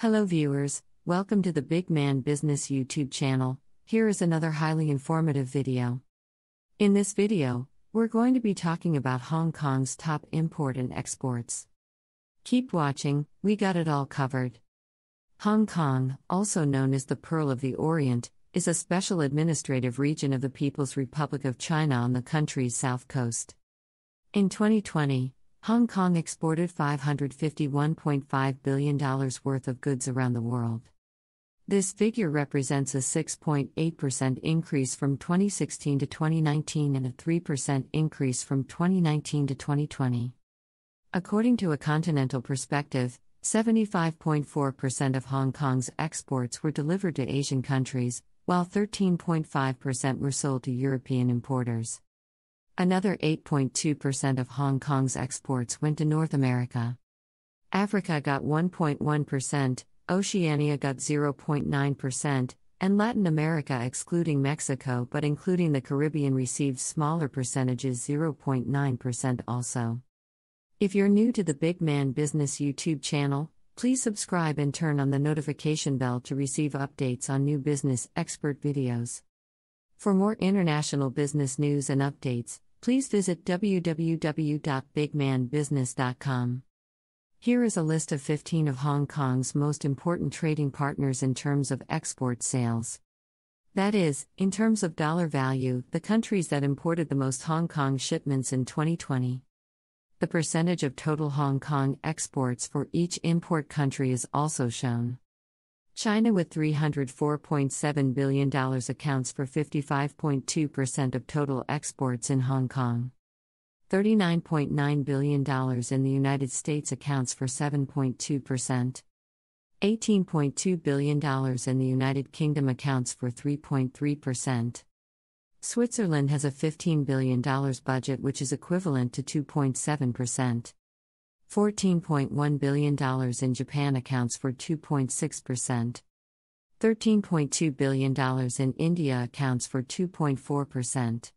Hello, viewers. Welcome to the Big Man Business YouTube channel. Here is another highly informative video. In this video, we're going to be talking about Hong Kong's top import and exports. Keep watching, we got it all covered. Hong Kong, also known as the Pearl of the Orient, is a special administrative region of the People's Republic of China on the country's south coast. In 2020, Hong Kong exported $551.5 billion worth of goods around the world. This figure represents a 6.8% increase from 2016 to 2019 and a 3% increase from 2019 to 2020. According to a continental perspective, 75.4% of Hong Kong's exports were delivered to Asian countries, while 13.5% were sold to European importers. Another 8.2% of Hong Kong's exports went to North America. Africa got 1.1%, Oceania got 0.9%, and Latin America, excluding Mexico but including the Caribbean, received smaller percentages 0.9% also. If you're new to the Big Man Business YouTube channel, please subscribe and turn on the notification bell to receive updates on new business expert videos. For more international business news and updates, please visit www.bigmanbusiness.com. Here is a list of 15 of Hong Kong's most important trading partners in terms of export sales. That is, in terms of dollar value, the countries that imported the most Hong Kong shipments in 2020. The percentage of total Hong Kong exports for each import country is also shown. China with $304.7 billion accounts for 55.2% of total exports in Hong Kong. $39.9 billion in the United States accounts for 7.2%. $18.2 billion in the United Kingdom accounts for 3.3%. Switzerland has a $15 billion budget, which is equivalent to 2.7%. $14.1 billion in Japan accounts for 2.6%. $13.2 billion in India accounts for 2.4%.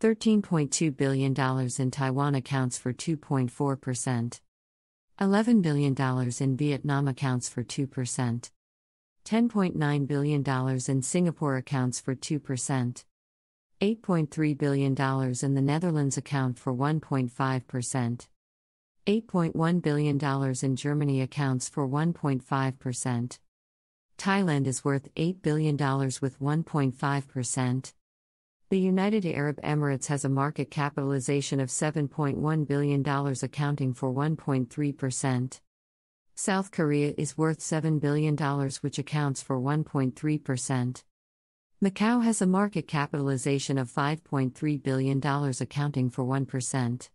$13.2 billion in Taiwan accounts for 2.4%. $11 billion in Vietnam accounts for 2%. $10.9 billion in Singapore accounts for 2%. $8.3 billion in the Netherlands account for 1.5%. $8.1 billion in Germany accounts for 1.5%. Thailand is worth $8 billion with 1.5%. The United Arab Emirates has a market capitalization of $7.1 billion, accounting for 1.3%. South Korea is worth $7 billion, which accounts for 1.3%. Macau has a market capitalization of $5.3 billion, accounting for 1%.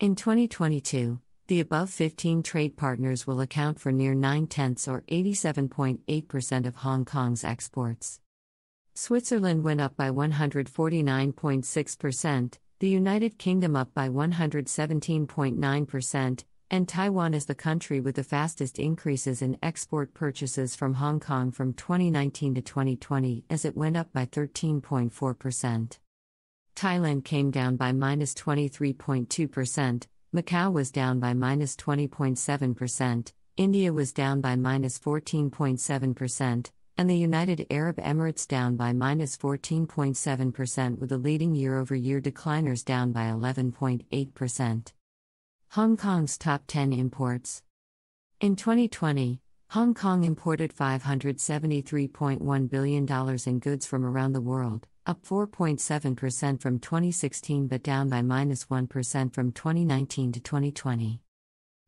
In 2022, the above 15 trade partners will account for near 9 tenths or 87.8% of Hong Kong's exports. Switzerland went up by 149.6%, the United Kingdom up by 117.9%, and Taiwan is the country with the fastest increases in export purchases from Hong Kong from 2019 to 2020 as it went up by 13.4%. Thailand came down by minus 23.2%, Macau was down by minus 20.7%, India was down by minus 14.7%, and the United Arab Emirates down by minus 14.7%, with the leading year over year decliners down by 11.8%. Hong Kong's top 10 imports. In 2020, Hong Kong imported $573.1 billion in goods from around the world up 4.7% from 2016 but down by minus 1 from 2019 to 2020.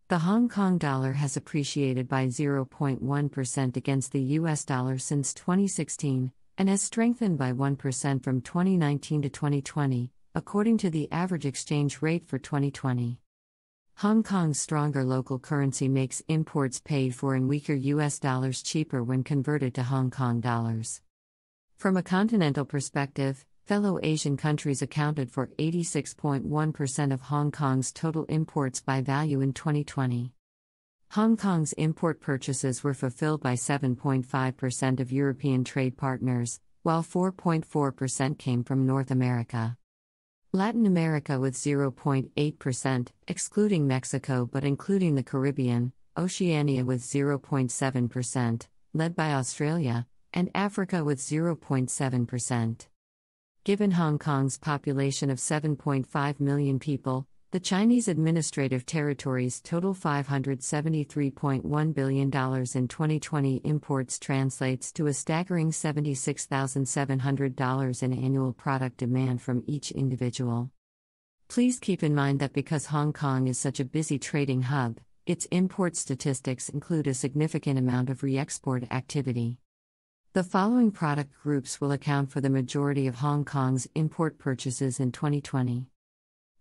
The Hong Kong dollar has appreciated by 0.1% against the US dollar since 2016 and has strengthened by 1% from 2019 to 2020, according to the average exchange rate for 2020. Hong Kong's stronger local currency makes imports paid for in weaker US dollars cheaper when converted to Hong Kong dollars. From a continental perspective, fellow Asian countries accounted for 86.1% of Hong Kong's total imports by value in 2020. Hong Kong's import purchases were fulfilled by 7.5% of European trade partners, while 4.4% came from North America. Latin America with 0.8%, excluding Mexico but including the Caribbean, Oceania with 0.7%, led by Australia, and Africa with 0.7%. Given Hong Kong's population of 7.5 million people, the Chinese administrative territory's total $573.1 billion in 2020 imports translates to a staggering $76,700 in annual product demand from each individual. Please keep in mind that because Hong Kong is such a busy trading hub, its import statistics include a significant amount of re export activity. The following product groups will account for the majority of Hong Kong's import purchases in 2020.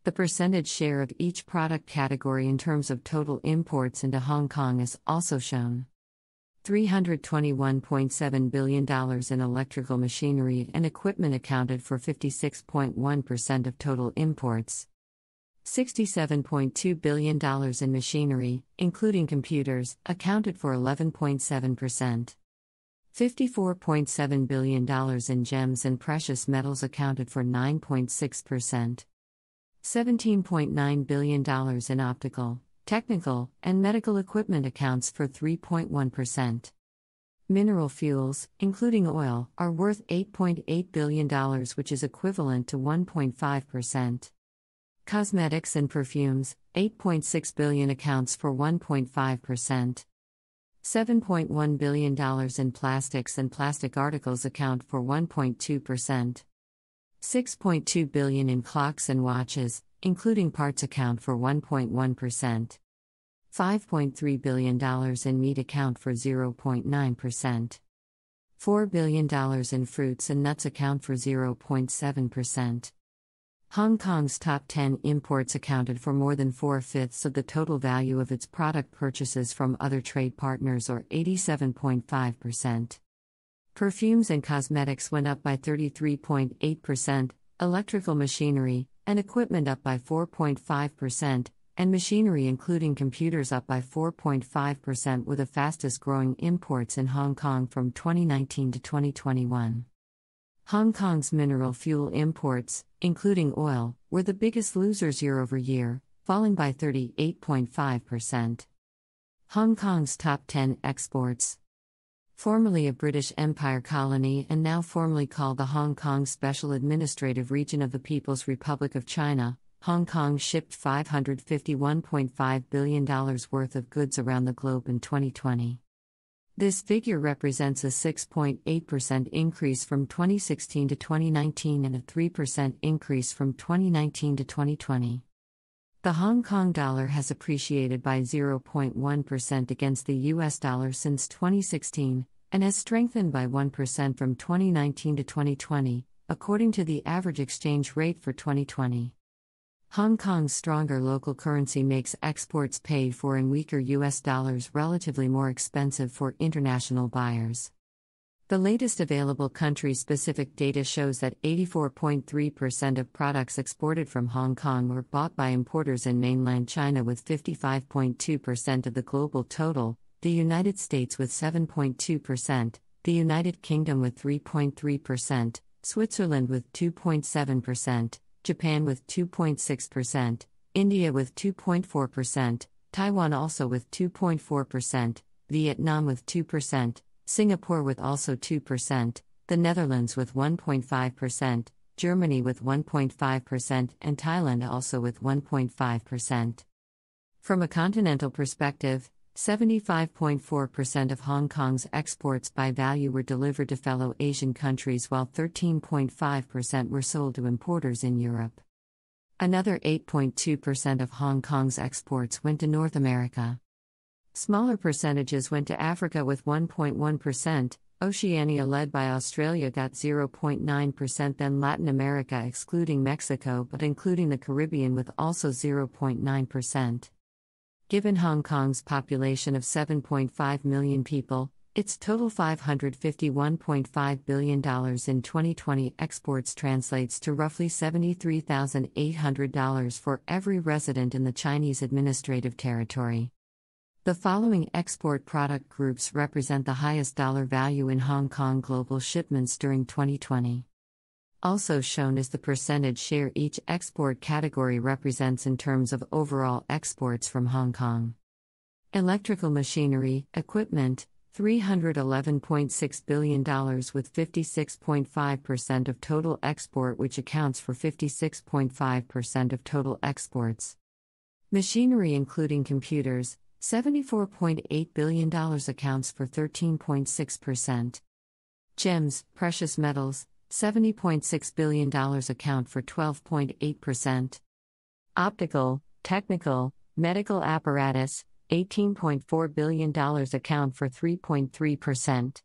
The percentage share of each product category in terms of total imports into Hong Kong is also shown. $321.7 billion in electrical machinery and equipment accounted for 56.1% of total imports. $67.2 billion in machinery, including computers, accounted for 11.7%. $54.7 billion in gems and precious metals accounted for 9.6%. $17.9 billion in optical, technical, and medical equipment accounts for 3.1%. Mineral fuels, including oil, are worth $8.8 billion, which is equivalent to 1.5%. Cosmetics and perfumes, 8.6 billion accounts for 1.5%. $7.1 billion in plastics and plastic articles account for 1.2%. 6.2 billion in clocks and watches, including parts account for 1.1%. $5.3 billion in meat account for 0.9%. $4 billion in fruits and nuts account for 0.7%. Hong Kong's top 10 imports accounted for more than four fifths of the total value of its product purchases from other trade partners, or 87.5%. Perfumes and cosmetics went up by 33.8%, electrical machinery and equipment up by 4.5%, and machinery including computers up by 4.5% were the fastest growing imports in Hong Kong from 2019 to 2021. Hong Kong's mineral fuel imports, including oil, were the biggest losers year over year, falling by 38.5%. Hong Kong's top 10 exports formerly a British Empire colony and now formally called the Hong Kong Special Administrative Region of the People's Republic of China, Hong Kong shipped $551.5 billion worth of goods around the globe in 2020. This figure represents a 6.8% increase from 2016 to 2019 and a 3% increase from 2019 to 2020. The Hong Kong dollar has appreciated by 0.1% against the US dollar since 2016 and has strengthened by 1% from 2019 to 2020, according to the average exchange rate for 2020. Hong Kong's stronger local currency makes exports paid for in weaker US dollars relatively more expensive for international buyers. The latest available country specific data shows that 84.3% of products exported from Hong Kong were bought by importers in mainland China, with 55.2% of the global total, the United States with 7.2%, the United Kingdom with 3.3%, Switzerland with 2.7%, Japan with 2.6%, India with 2.4%, Taiwan also with 2.4%, Vietnam with 2%, Singapore with also 2%, the Netherlands with 1.5%, Germany with 1.5%, and Thailand also with 1.5%. From a continental perspective, 75.4% of Hong Kong's exports by value were delivered to fellow Asian countries, while 13.5% were sold to importers in Europe. Another 8.2% of Hong Kong's exports went to North America. Smaller percentages went to Africa with 1.1%, Oceania led by Australia got 0.9%, then Latin America excluding Mexico but including the Caribbean with also 0.9%. Given Hong Kong's population of 7.5 million people, its total $551.5 billion in 2020 exports translates to roughly $73,800 for every resident in the Chinese administrative territory. The following export product groups represent the highest dollar value in Hong Kong global shipments during 2020. Also shown is the percentage share each export category represents in terms of overall exports from Hong Kong. Electrical machinery, equipment, $311.6 billion with 56.5% of total export, which accounts for 56.5% of total exports. Machinery, including computers, $74.8 billion accounts for 13.6%. Gems, precious metals, $70.6 billion account for 12.8%. Optical, technical, medical apparatus, $18.4 billion account for 3.3%.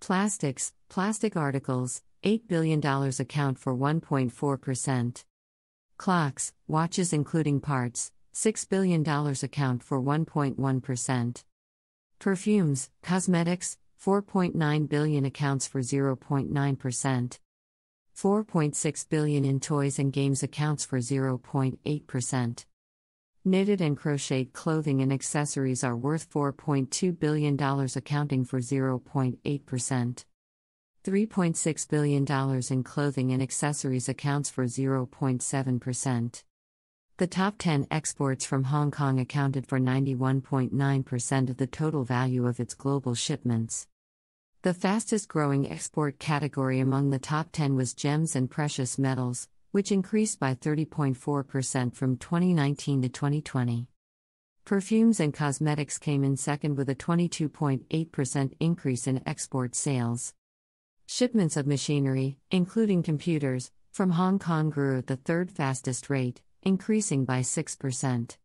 Plastics, plastic articles, $8 billion account for 1.4%. Clocks, watches including parts, $6 billion account for 1.1%. Perfumes, cosmetics, 4.9 billion accounts for 0.9%. 4.6 billion in toys and games accounts for 0.8%. Knitted and crocheted clothing and accessories are worth $4.2 billion, accounting for 0.8%. $3.6 billion in clothing and accessories accounts for 0.7%. The top 10 exports from Hong Kong accounted for 91.9% of the total value of its global shipments. The fastest growing export category among the top 10 was gems and precious metals, which increased by 30.4% from 2019 to 2020. Perfumes and cosmetics came in second with a 22.8% increase in export sales. Shipments of machinery, including computers, from Hong Kong grew at the third fastest rate, increasing by 6%.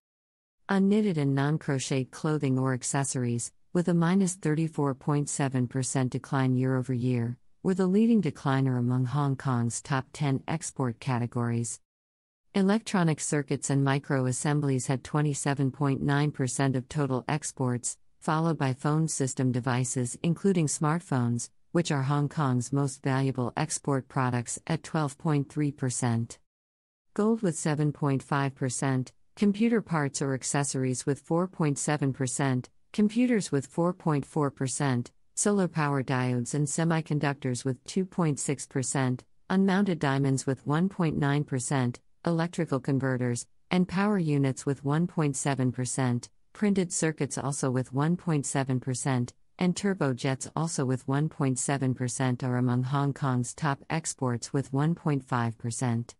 Unknitted and non crocheted clothing or accessories, with a minus 34.7% decline year over year, were the leading decliner among Hong Kong's top 10 export categories. Electronic circuits and microassemblies had 27.9% of total exports, followed by phone system devices, including smartphones, which are Hong Kong's most valuable export products, at 12.3%. Gold with 7.5%, computer parts or accessories with 4.7%, computers with 4.4%, solar power diodes and semiconductors with 2.6%, unmounted diamonds with 1.9%, electrical converters, and power units with 1.7%, printed circuits also with 1.7%, and turbojets also with 1.7% are among Hong Kong's top exports with 1.5%.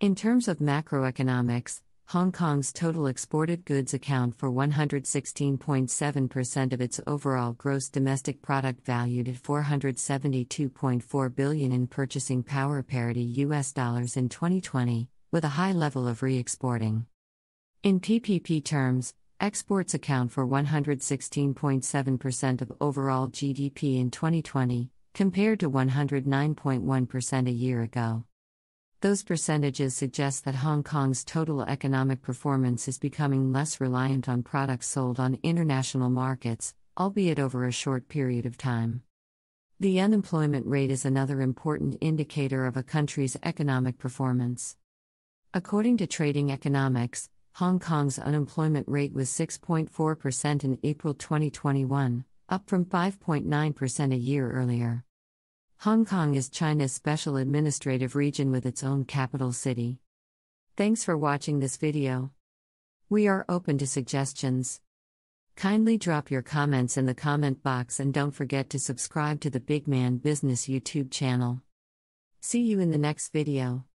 In terms of macroeconomics, Hong Kong's total exported goods account for 116.7% of its overall gross domestic product valued at 472.4 billion in purchasing power parity US dollars in 2020, with a high level of re-exporting. In PPP terms, exports account for 116.7% of overall GDP in 2020, compared to 109.1% a year ago. Those percentages suggest that Hong Kong's total economic performance is becoming less reliant on products sold on international markets, albeit over a short period of time. The unemployment rate is another important indicator of a country's economic performance. According to Trading Economics, Hong Kong's unemployment rate was 6.4% in April 2021, up from 5.9% a year earlier. Hong Kong is China's special administrative region with its own capital city. Thanks for watching this video. We are open to suggestions. Kindly drop your comments in the comment box and don't forget to subscribe to the Big Man Business YouTube channel. See you in the next video.